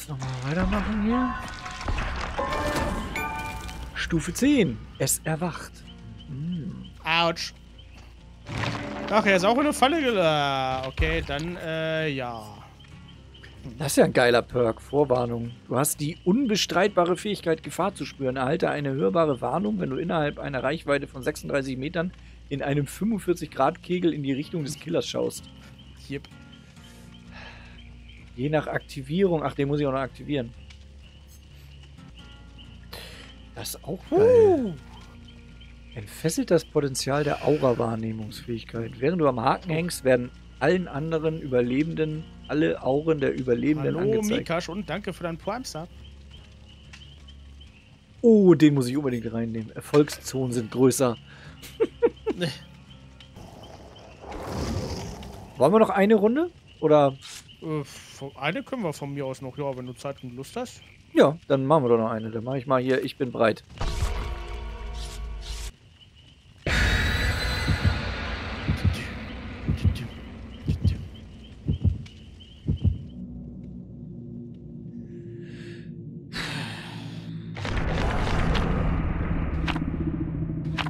Lass noch mal weitermachen hier. Stufe 10. Es erwacht. Hm. Autsch. Ach, er ist auch in eine Falle geladen. Okay, dann, äh, ja. Das ist ja ein geiler Perk. Vorwarnung. Du hast die unbestreitbare Fähigkeit, Gefahr zu spüren. Erhalte eine hörbare Warnung, wenn du innerhalb einer Reichweite von 36 Metern in einem 45-Grad-Kegel in die Richtung des Killers schaust. Yep. Je nach Aktivierung. Ach, den muss ich auch noch aktivieren. Das ist auch geil. Entfesselt das Potenzial der Aura-Wahrnehmungsfähigkeit. Während du am Haken hängst, werden allen anderen Überlebenden alle Auren der Überlebenden Hallo, angezeigt. Mikasch, und danke für deinen Prime-Star. Oh, den muss ich unbedingt reinnehmen. Erfolgszonen sind größer. Wollen wir noch eine Runde? Oder? Äh, eine können wir von mir aus noch, ja, wenn du Zeit und Lust hast. Ja, dann machen wir doch noch eine. Dann mache ich mal hier, ich bin bereit.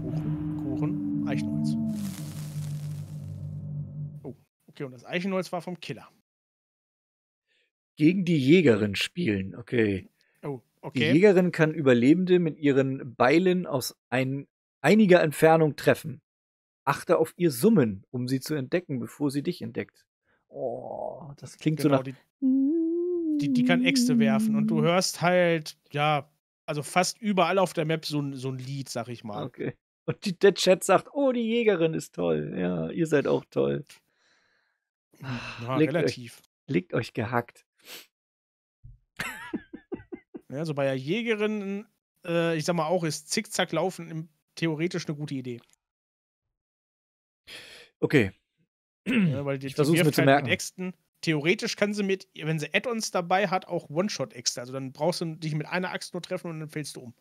Kuchen, Kuchen, Eichenholz. Oh, okay, und das Eichenholz war vom Killer. Gegen die Jägerin spielen. Okay. Oh, Die okay. Jägerin kann Überlebende mit ihren Beilen aus ein, einiger Entfernung treffen. Achte auf ihr Summen, um sie zu entdecken, bevor sie dich entdeckt. Oh, das klingt Genau, so die, nach. die, die kann Äxte werfen und du hörst halt, ja, also fast überall auf der Map so, ein- so ein Lied, sag ich mal. Okay. Und die, der Chat sagt, oh, die Jägerin ist toll. Ja, ihr seid auch toll. Ja, legt, euch, relativ. legt euch gehackt. Ja, also bei der Jägerin, äh, ich sag mal auch, ist Zickzack laufen im, theoretisch eine gute Idee. Okay. Ja, weil die, Ich versuch's die mir zu merken. Mit Äxten. Theoretisch kann sie mit, wenn sie Add-ons dabei hat, auch One-Shot-Äxte. Also dann brauchst du dich mit einer Axt nur treffen und dann fällst du um.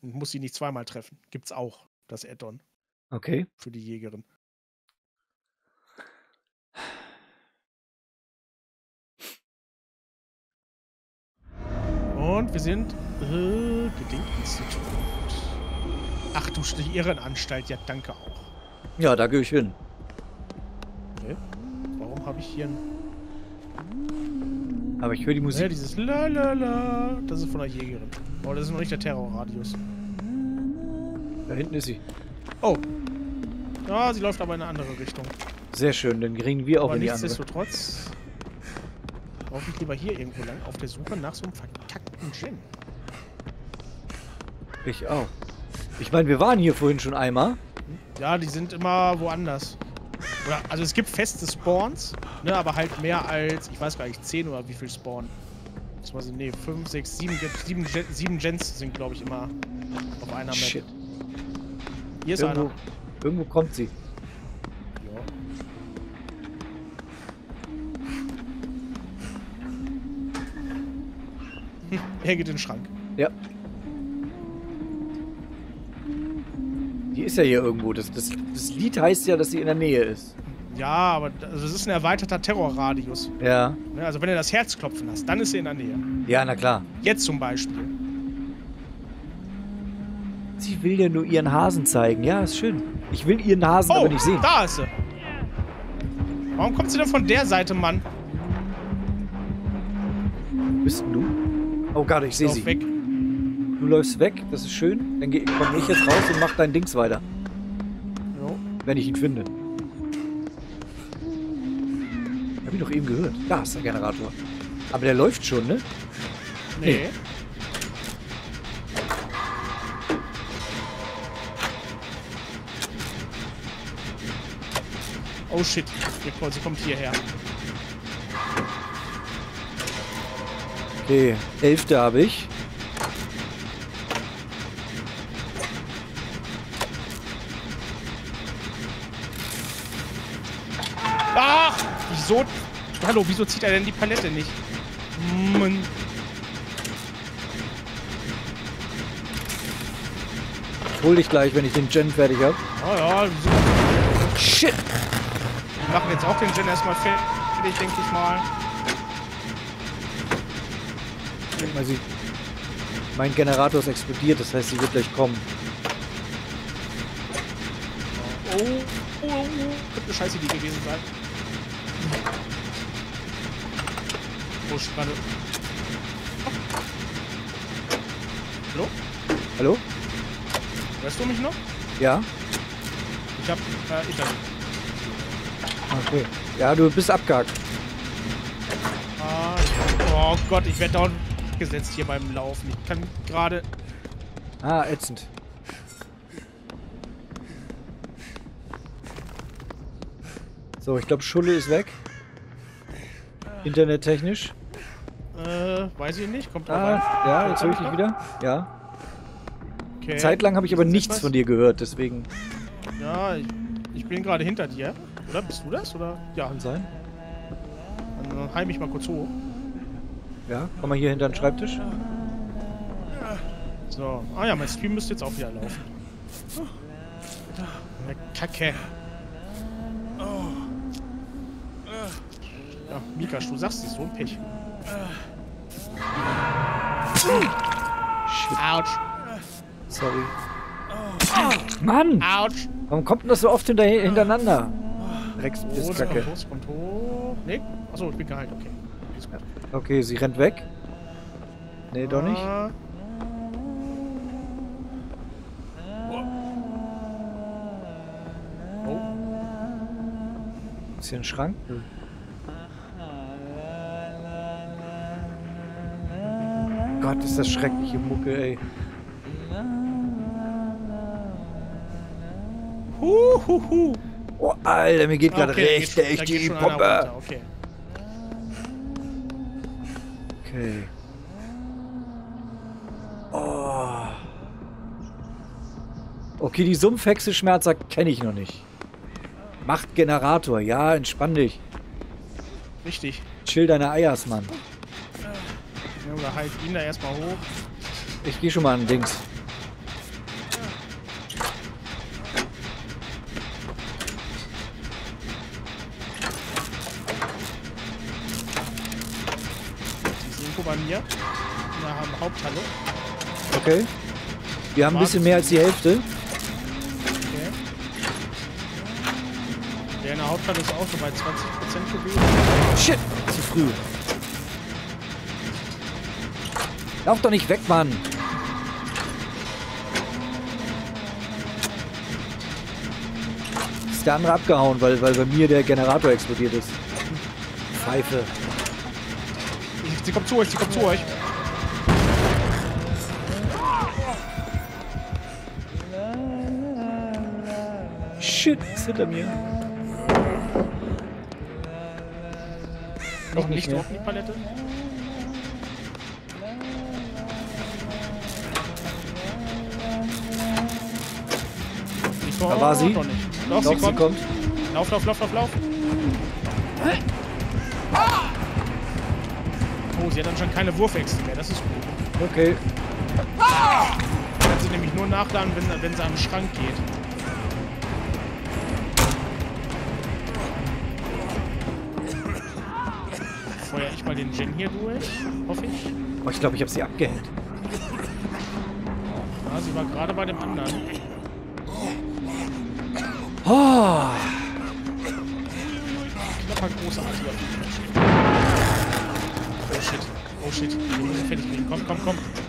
Und musst sie nicht zweimal treffen. Gibt's auch, das Add-on Okay. für die Jägerin. Und wir sind äh, Gedenkinstitut. Ach du die Irrenanstalt, ja danke auch. Ja, da gehe ich hin. Okay. Warum habe ich hier ein Aber ich höre die Ja, Musik. dieses Lalala, das ist von der Jägerin. Oh, das ist noch nicht der Terrorradius. Da hinten ist sie. Oh. Ja, sie läuft aber in eine andere Richtung. Sehr schön, dann kriegen wir auch aber in die andere. nichtsdestotrotz laufe ich lieber hier irgendwo lang auf der Suche nach so einem verkackten Gin. Ich auch. Ich meine, wir waren hier vorhin schon einmal. Ja, die sind immer woanders. Oder, also es gibt feste Spawns, ne, aber halt mehr als, ich weiß gar nicht, 10 oder wie viel Spawn. Das war so, nee, 5, 6, 7, 7, 7 Gens sind, glaube ich, immer auf einer Map. Shit. Hier ist Irgendwo, einer. irgendwo kommt sie. Ja. Hm, er geht in den Schrank. Ja. Die ist ja hier irgendwo. Das, das, das Lied heißt ja, dass sie in der Nähe ist. Ja, aber das also ist ein erweiterter Terrorradius. Ja. Ne, Also wenn du das Herzklopfen hast, dann ist sie in der Nähe. Ja, na klar. Jetzt zum Beispiel. Sie will ja nur ihren Hasen zeigen. Ja, ist schön. Ich will ihren Hasen Oh, aber nicht sehen. da ist sie. Warum kommt sie denn von der Seite, Mann? Bist du? Oh Gott, ich sehe sie. weg. Du läufst weg, das ist schön. Dann geh- komm ich jetzt raus und mach dein Dings weiter, Jo. wenn ich ihn finde. Hab ich doch eben gehört. Da ist der Generator. Aber der läuft schon, ne? Nee. Oh shit. Sie kommt hierher. Okay, elfte habe ich. Ach! Wieso? Hallo, wieso zieht er denn die Palette nicht? Mann. Ich hol dich gleich, wenn ich den Gen fertig habe. Oh ja, wieso? Shit! Wir machen jetzt auch den Gen erstmal fertig, denke ich mal. Also, mein Generator ist explodiert, das heißt, sie wird gleich kommen. Oh, oh, oh, oh. Könnte eine scheiß Idee gewesen sein. Oh, gerade. Hallo? Hallo? Hörst du mich noch? Ja? Ich hab äh, Internet. Okay. Ja, du bist abgehakt. Ah, oh Gott, ich werde dauernd gesetzt hier beim Laufen. Ich kann gerade. Ah, ätzend. So, ich glaube, Schulle ist weg. Internettechnisch. Äh, weiß ich nicht. Kommt Ah, an. ja, jetzt höre ich dich wieder. Ja. Okay. Zeitlang habe ich aber nichts was? von dir gehört, deswegen Ja, ich, ich bin gerade hinter dir. Oder bist du das? Oder? Ja, kann sein. dann heim ich mal kurz hoch. Ja, komm mal hier hinter den Schreibtisch. So. Ah ja, mein Stream müsste jetzt auch wieder laufen. Ja, Kacke. Ja, Mika, du sagst es, so ein Pech. Shit, Autsch. sorry. Mann! Autsch. Warum kommt denn das so oft hinter hintereinander? Oh, ist kommt hoch, kommt hoch. Nee? Achso, ich bin geheilt, okay. Okay, sie rennt weg. Nee, doch nicht. Oh, Ist hier ein Schrank? Gott, ist das schreckliche Mucke, ey. Hu, hu, hu. Oh, Alter, mir geht gerade Okay, richtig die runter, Okay. Okay. Oh. Okay, die Sumpfhexe-Schmerzer kenne ich noch nicht. Macht Generator, ja, entspann dich. Richtig. Chill deine Eiers, Mann. Oder halt ihn da erstmal hoch. Ich gehe schon mal an Dings. Mir. In der Haupthalle. Okay. Wir haben ein bisschen mehr als die Hälfte. Okay. Der in der Haupthalle ist auch so bei 20% gewesen. Shit, zu früh. Lauf doch nicht weg, Mann. Ist der andere abgehauen, weil, weil bei mir der Generator explodiert ist. Pfeife. Ich, sie kommt zu euch, sie kommt zu euch. Shit, ist hinter mir. Noch Nicht, nicht auf die Palette. Sie Da war sie. Doch, nicht. Doch, Doch, sie, kommt. kommt. Lauf, lauf, lauf, lauf, lauf. Oh, sie hat anscheinend keine Wurfwechsel mehr. Das ist gut. Okay. Kann sie nämlich nur nachladen, wenn, wenn sie am Schrank geht. Feuer ich mal den Gen hier durch, hoffe ich. Oh, ich glaube, ich habe sie abgehängt. Ja, sie war gerade bei dem anderen. Oh, Knapper großartiger. Oh shit. Oh shit. Wir müssen fertig kriegen. Komm, komm, komm.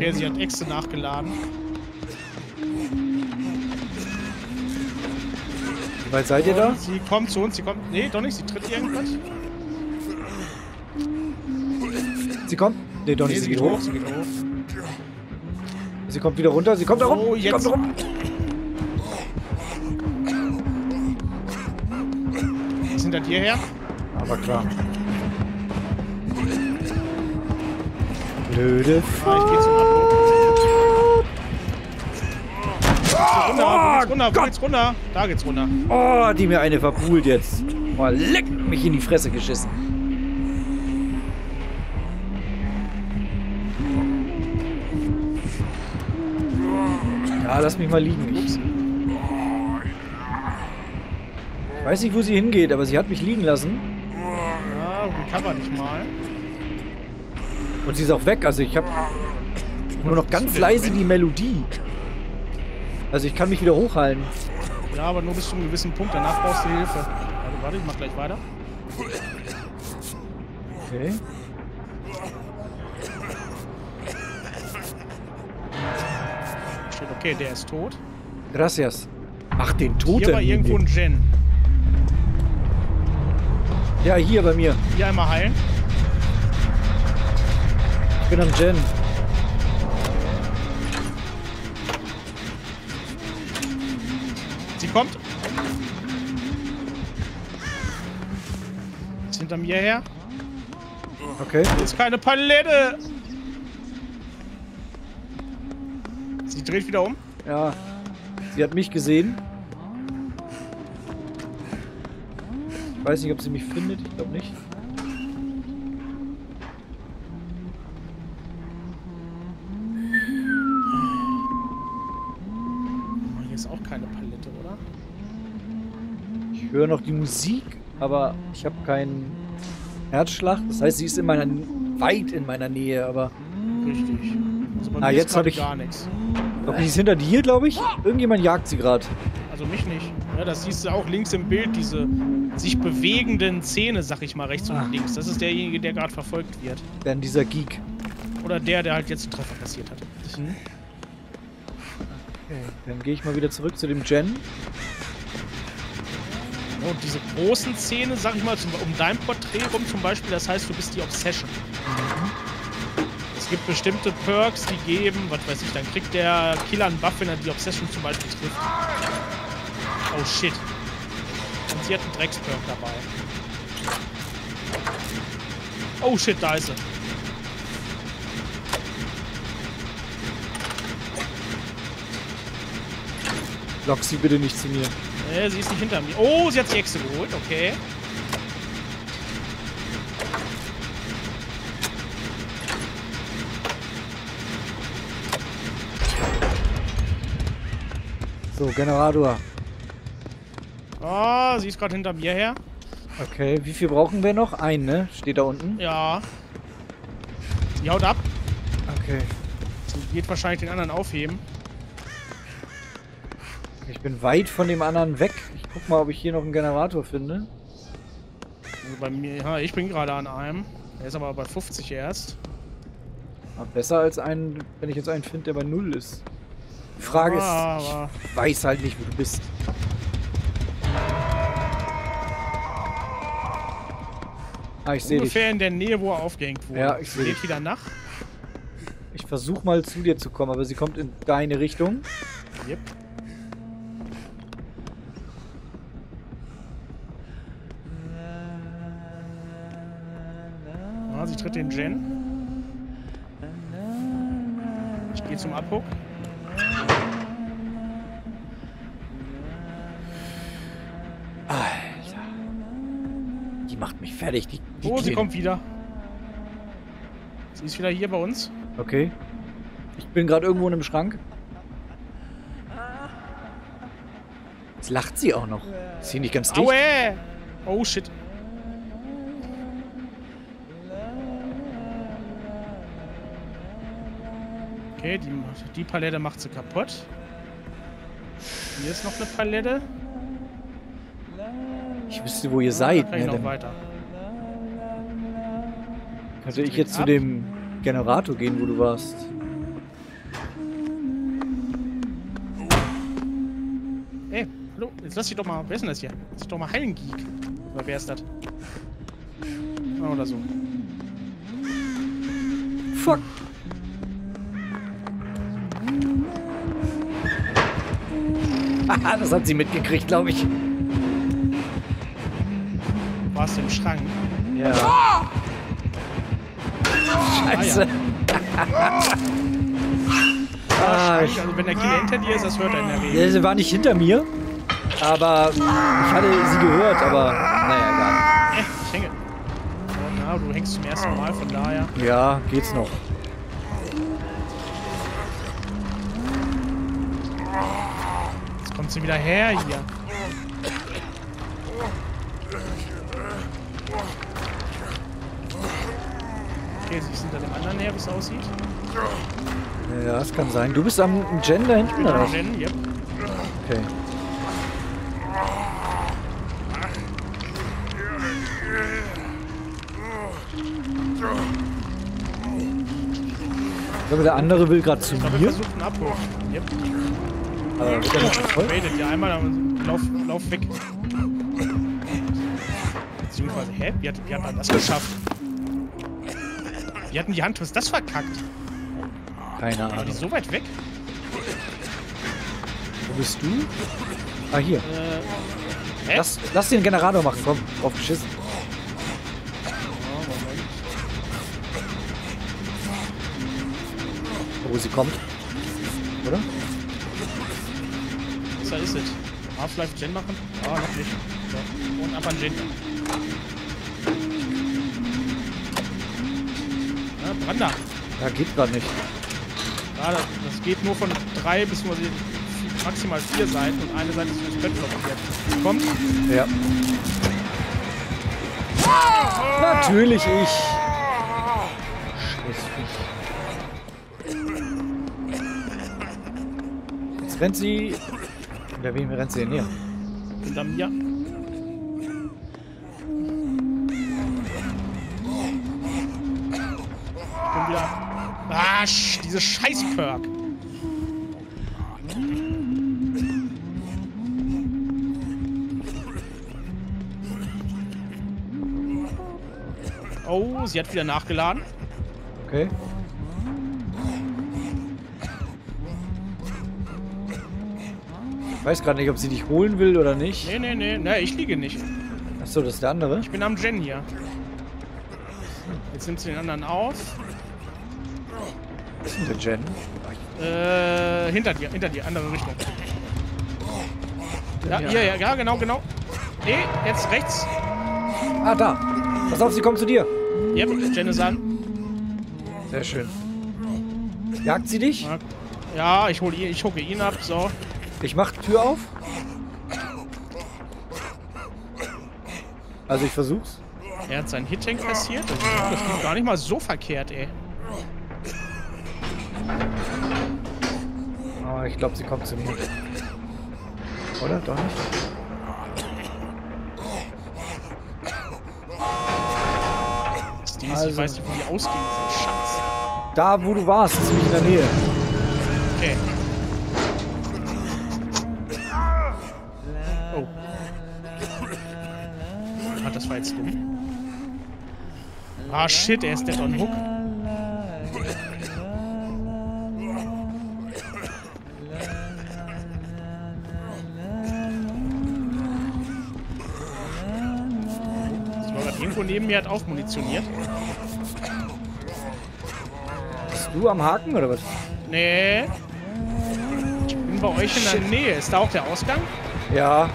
Okay, sie hat Äxte nachgeladen. wie weit seid ihr da? Sie kommt zu uns, sie kommt. Nee, doch nicht, sie tritt irgendwas. Sie kommt. Nee, doch Nee, nicht. sie geht hoch, sie geht hoch. Sie kommt wieder runter. Sie kommt da rum. Oh, Sie jetzt. kommt rum. Was hinter dir her? Aber klar. Blöde Ah, Abbruch. Runter, geht's runter, geht's runter? Da geht's runter. Oh, die mir eine verpult jetzt. Oh, leck mich in die Fresse geschissen. Ja, lass mich mal liegen. Ich, ich weiß nicht, wo sie hingeht, aber sie hat mich liegen lassen. Ja, recover dich mal. Und sie ist auch weg. Also ich habe nur noch ganz leise die Melodie. Also ich kann mich wieder hochhalten. Ja, aber nur bis zu einem gewissen Punkt. Danach brauchst du Hilfe. Warte, warte, ich mach gleich weiter. Okay. Okay, der ist tot. Gracias. Ach, den Toten. Hier war irgendwo ein Gen. Ja, hier bei mir. Hier einmal heilen. Ich bin am Gen. Sie kommt. Ist hinter mir her. Okay. Hier ist keine Palette. Sie dreht wieder um. Ja. Sie hat mich gesehen. Ich weiß nicht, ob sie mich findet. Ich glaube nicht. Oh, Hier ist auch keine Palette, oder? Ich höre noch die Musik, aber ich habe keinen Herzschlag. Das heißt, sie ist in meiner, weit in meiner Nähe, aber Richtig. Also Ah, jetzt hab gerade ich- gar nichts. doch, die ist hinter dir, glaube ich. Irgendjemand jagt sie gerade. Also mich nicht. Ja, das siehst du auch links im Bild, diese sich bewegenden Zähne, sag ich mal, rechts Ah. und links. Das ist derjenige, der gerade verfolgt wird. Denn dieser Geek. Oder der, der halt jetzt einen Treffer kassiert hat. Okay, dann gehe ich mal wieder zurück zu dem Gen. Und diese großen Zähne, sag ich mal, zum, um dein Porträt rum zum Beispiel, das heißt, du bist die Obsession. Es gibt bestimmte Perks, die geben, was weiß ich, dann kriegt der Killer einen Buff, wenn er die Obsession zum Beispiel trifft. Oh shit. Und sie hat einen Drecksperk dabei. Oh shit, da ist sie. Lock sie bitte nicht zu mir. Äh, sie ist nicht hinter mir. Oh, sie hat die Echse geholt, okay. So, Generator. Oh, sie ist gerade hinter mir her. Okay, wie viel brauchen wir noch? Ein, ne? Steht da unten. Ja. Sie haut ab. Okay. Sie geht wahrscheinlich den anderen aufheben. Ich bin weit von dem anderen weg. Ich guck mal, ob ich hier noch einen Generator finde. Also bei mir, ja, ich bin gerade an einem. Er ist aber bei 50 erst. Aber besser als einen, wenn ich jetzt einen finde, der bei Null ist. Die Frage Ah, ist, ich weiß halt nicht, wo du bist. Ah, ich sehe dich. Ungefähr in der Nähe, wo er aufgehängt wurde. Ja, ich seh Geht dich. wieder nach. Ich versuche mal zu dir zu kommen, aber sie kommt in deine Richtung. Yep. Gen. Ich gehe zum Abhook. Alter. Die macht mich fertig. Die, die Oh, sie kommt wieder. Sie ist wieder hier bei uns. Okay. Ich bin gerade irgendwo in einem Schrank. Jetzt lacht sie auch noch. Ist sie nicht ganz dicht? Aue! Oh shit. Okay, die, die Palette macht sie kaputt. Hier ist noch eine Palette. Ich wüsste, wo ihr Da seid. Ne? noch weiter. könnte ich jetzt zu ab. dem Generator gehen, wo du warst. Ey, hallo, jetzt lass dich doch mal. Wer ist denn das hier? Lass dich doch mal heilen, Geek. Oder wer ist das? Oder so. Fuck. Das hat sie mitgekriegt, glaube ich. Warst du im Schrank? Ja. Scheiße. Ah, Ah, also wenn der Killer hinter dir ist, das hört er in der Regel. Ja, sie war nicht hinter mir, aber ich hatte sie gehört, aber naja, egal. Ich hänge. Oh, na, du hängst zum ersten Mal, von daher. Ja, geht's noch. Kommt sie wieder her hier. Okay, sie ist hinter dem anderen her, wie es aussieht. Ja, das kann sein. Du bist am Gen da hinten, oder? Jen, yep. Okay. Ich glaube, der andere will gerade zu Ich glaube, wir mir. Yep. Wird er verfolgt? Waitet ja einmal, dann lauf, lauf weg. Beziehungsweise, hä? Wie hat, wie hat man das geschafft? Wie hatten die Hand, was das verkackt? Keine War die Ahnung. so weit weg? Wo bist du? Ah, hier. Äh, hä? Lass, lass den Generator machen, komm. Drauf geschissen. Wo sie kommt. Oder? Da ist es. Half-Life Gen machen? Ah, noch nicht. So. Und ab an Gen. Ja, Branda. Ja, geht gerade nicht. Ja, das, das geht nur von drei bis nur maximal vier Seiten und eine Seite ist fürs Bett blockiert. Kommt. Ja. Natürlich ich. Scheißviech. Jetzt rennt sie. Hinter wem rennt sie denn her? Hinter mir. Ah, diese Scheiß-Perk. Oh, sie hat wieder nachgeladen. Okay. Ich weiß gerade nicht, ob sie dich holen will oder nicht. Nee, nee, nee, nee, ich liege nicht. Achso, das ist der andere. Ich bin am Gen hier. Jetzt nimmt sie den anderen auf. Was ist denn der Jen? Äh, hinter dir, hinter dir, andere Richtung. Ja, hier, ja, ja, genau, genau. Nee, jetzt rechts. Ah, da. Pass auf, sie kommt zu dir. Yep, Jen ist an. Sehr schön. Jagt sie dich? Ja, ich hole ihn, ich hucke ihn ab, so. Ich mach die Tür auf. Also ich versuch's. Er hat seinen Hit-Tank kassiert. Das ist- gar nicht mal so verkehrt, ey. Aber ich glaube, sie kommt zu mir. Oder? Doch nicht? Steve, Also- ich weiß nicht, wo die ausgehen, Schatz. Da, wo du warst, ziemlich in der Nähe. Okay. Ah, shit, er ist dead on hook. Irgendwo neben mir, hat aufmunitioniert. Bist du am Haken oder was? Nee. Ich bin bei euch in der Nähe. Ist da auch der Ausgang? Ja.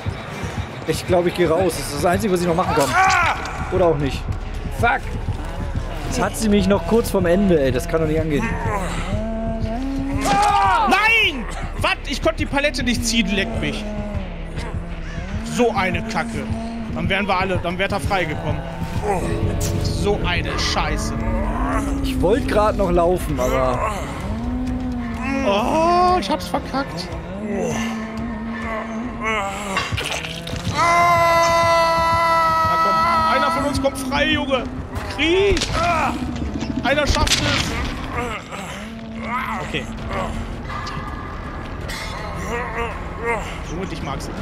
Ich glaube, ich gehe raus. Das ist das Einzige, was ich noch machen kann. Oder auch nicht. Fuck! Jetzt hat sie mich noch kurz vorm Ende, ey. Das kann doch nicht angehen. Nein! Was? Ich konnte die Palette nicht ziehen, leck mich. So eine Kacke. Dann wären wir alle, dann wäre er freigekommen. So eine Scheiße. Ich wollte gerade noch laufen, aber Oh, ich hab's verkackt. Na komm, einer von uns kommt frei, Junge. Krieg! Einer schafft es. Okay. Junge, dich mag's nicht.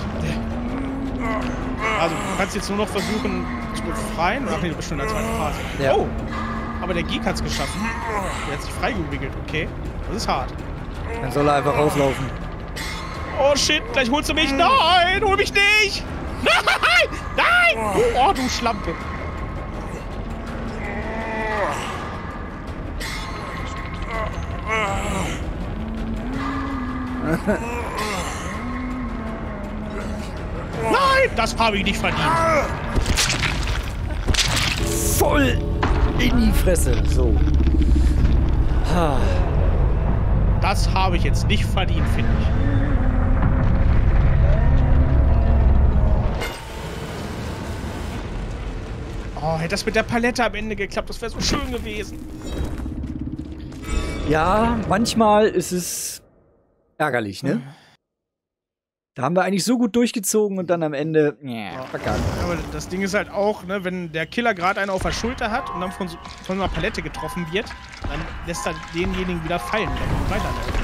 Also, du kannst jetzt nur noch versuchen zu befreien. Ach nee, du bist schon in der zweiten Phase. Ja. Oh! Aber der Geek hat's geschafft. Der hat sich freigewickelt, okay. Das ist hart. dann soll er einfach rauslaufen. Oh shit, gleich holst du mich. Nein, hol mich nicht. Nein, nein. Oh, du Schlampe. Nein, das habe ich nicht verdient. Voll in die Fresse. So. Ha. Das habe ich jetzt nicht verdient, finde ich. Oh, hätte das mit der Palette am Ende geklappt, das wäre so schön gewesen. Ja, manchmal ist es ärgerlich, ne? Da haben wir eigentlich so gut durchgezogen und dann am Ende, ja, verkackt. Aber das Ding ist halt auch, ne, wenn der Killer gerade einen auf der Schulter hat und dann von, so, von einer Palette getroffen wird, dann lässt er denjenigen wieder fallen, damit weiterläuft.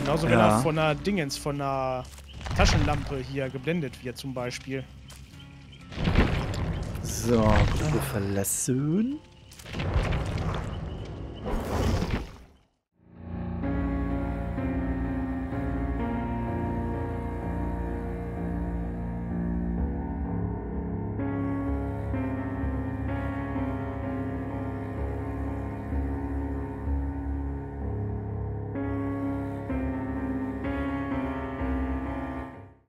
Genauso wenn Ja. er von einer Dingens, von einer Taschenlampe hier geblendet wird zum Beispiel. So, Gruppe verlassen.